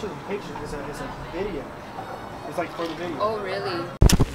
shit is pictures. It's a, it's a video. It's like for the video. Oh, really?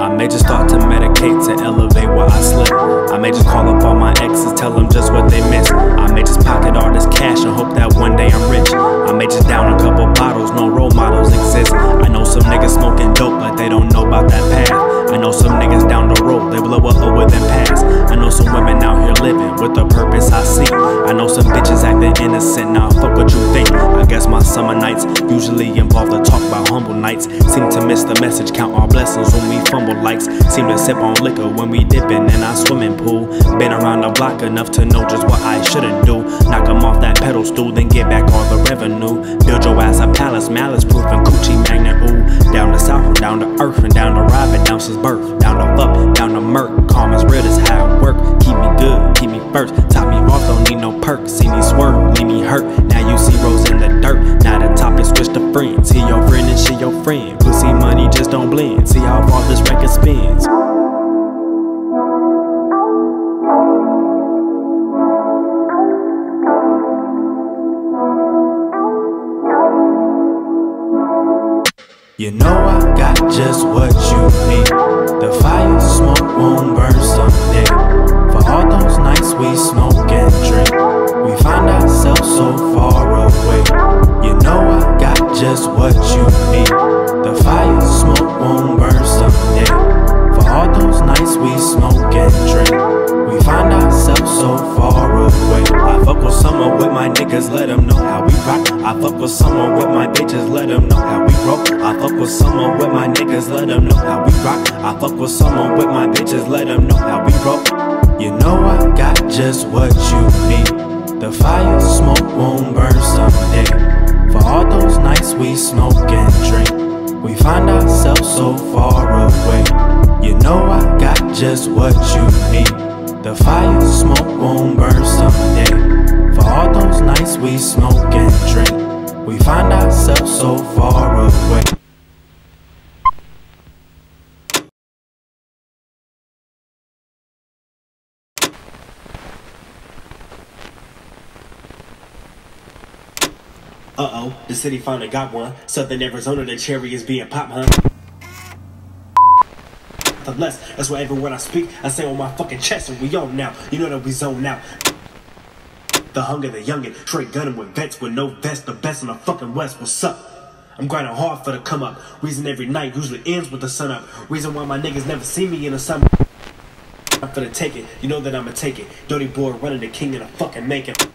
I may just start to medicate to elevate where I slip. I may just call up all my exes, tell them just what they miss. I may just pocket all this cash and hope that one day I'm rich. I may just down a couple bottles, no role models exist. I know some niggas smoking dope, but they don't know about that path. I know some niggas down the road, they blow up over them pass. I know some women out here living with a purpose I see. I know some bitches acting innocent, now summer nights usually involve the talk about humble nights. Seem to miss the message, count our blessings when we fumble likes. Seem to sip on liquor when we dipping in our swimming pool. Been around the block enough to know just what I shouldn't do. Knock 'em off that pedal stool, then get back all the revenue. Build your ass a palace, malice proof and coochie magnet. Ooh, down the south and down to earth and down to Robin, down since birth. Down to up, down to murk. Calm as real as how it work. Keep me good, keep me first. Top me off, don't need no perk. See me swerve, leave me hurt. Friends. He your friend and she your friend. Pussy money just don't blend. See how far this record spins. You know I got just what you need. The fire smoke won't burn someday. Just what you need. The fire smoke won't burn someday. For all those nights we smoke and drink, we find ourselves so far away. I fuck with someone with my niggas, let them know how we rock. I fuck with someone with my bitches, let them know how we roll. I fuck with someone with my niggas, let them know how we rock. I fuck with someone with my bitches, let them know how we roll. You know I got just what you need. The fire smoke won't burn we smoke and drink, we find ourselves so far away. You know I got just what you need. The fire smoke won't burn someday. For all those nights we smoke and drink, we find ourselves so Uh oh, the city finally got one. Southern Arizona, the cherry is being pop, huh? Nonetheless, that's why every word I speak, I say on my fucking chest, and we on now. You know that we zone out. The hunger, the youngin', straight gunning with vets with no vest, the best in the fucking west. What's up? I'm grinding hard for the come up. Reason every night usually ends with the sun up. Reason why my niggas never see me in the summer. I'm finna take it. You know that I'ma take it. Dirty boy running the king and I fucking make it.